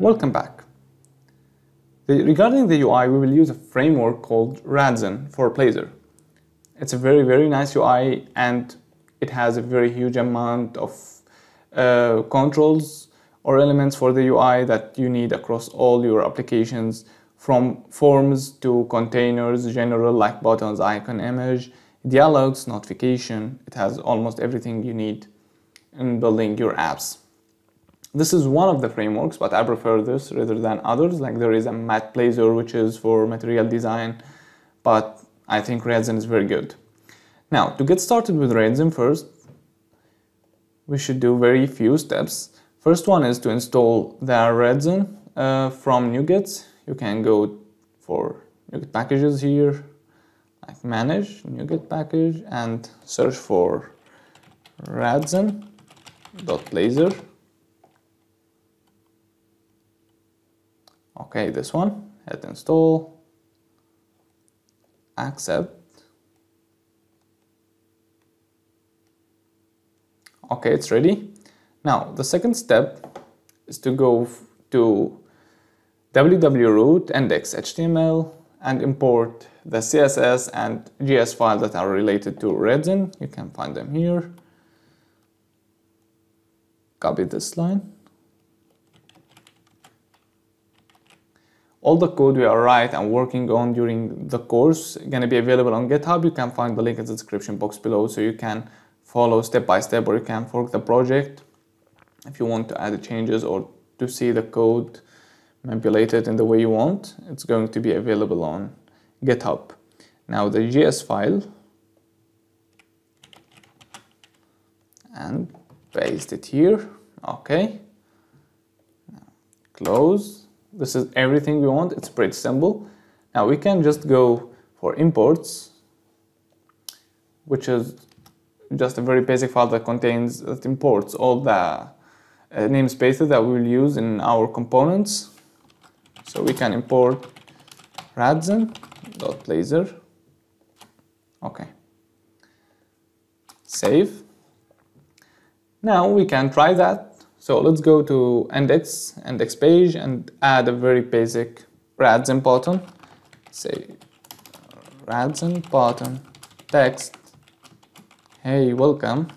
Welcome back. The, regarding the UI, we will use a framework called Radzen for Blazor. It's a very, very nice UI and it has a very huge amount of uh, controls or elements for the UI that you need across all your applications from forms to containers, general like buttons, icon, image, dialogues, notification. It has almost everything you need in building your apps. This is one of the frameworks, but I prefer this rather than others. Like there is a MatBlazor, which is for material design, but I think Radzen is very good. Now, to get started with Radzen first, we should do very few steps. First one is to install the Radzen uh, from NuGet. You can go for NuGet packages here, like manage NuGet package and search for Radzen.blazor okay this one hit install. Accept. Okay it's ready. Now the second step is to go to www index html and import the css and js files that are related to Radzen you can find them here. Copy this line all the code we are writing and working on during the course going to be available on github. You can find the link in the description box below so you can follow step by step or you can fork the project. If you want to add changes or to see the code manipulated in the way you want it's going to be available on github. Now the js file. And paste it here. Okay. Close this is everything we want. It's pretty simple. Now we can just go for imports, which is just a very basic file that contains, that imports all the uh, namespaces that we will use in our components. So we can import radzen.blazor. Okay. Save. Now we can try that so let's go to index, index page and add a very basic Radzen button. Say Radzen button text. Hey, welcome.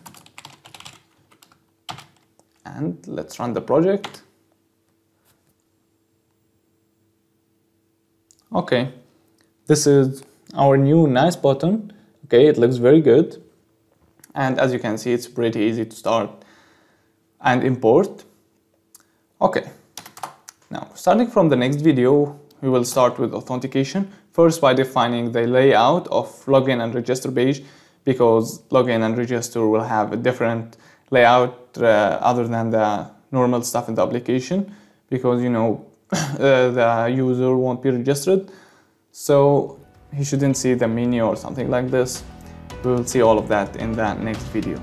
And let's run the project. Okay, this is our new nice button. Okay, it looks very good. And as you can see, it's pretty easy to start and import. Okay, now starting from the next video, we will start with authentication. First by defining the layout of login and register page because login and register will have a different layout uh, other than the normal stuff in the application because you know uh, the user won't be registered so he shouldn't see the menu or something like this we will see all of that in the next video